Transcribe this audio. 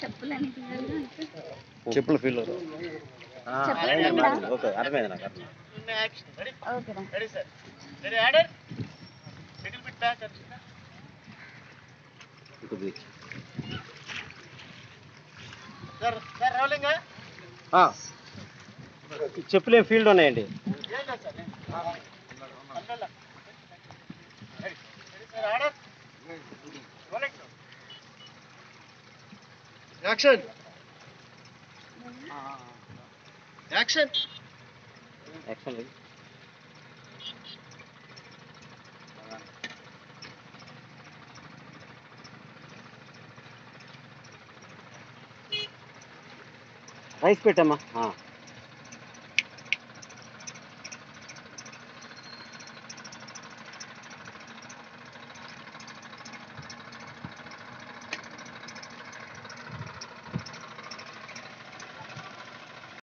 చెప్పులని చెప్పులు feel. Okay అర్థమైంది నాకు అర్థమైంది. చెప్పులు ఫీల్డ్ ఉన్నాయండి? యాక్షన్ యాక్షన్ యాక్షన్ రైస్ పెట్టమ్మా.